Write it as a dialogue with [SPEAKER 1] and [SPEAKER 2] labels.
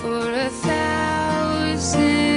[SPEAKER 1] for a thousand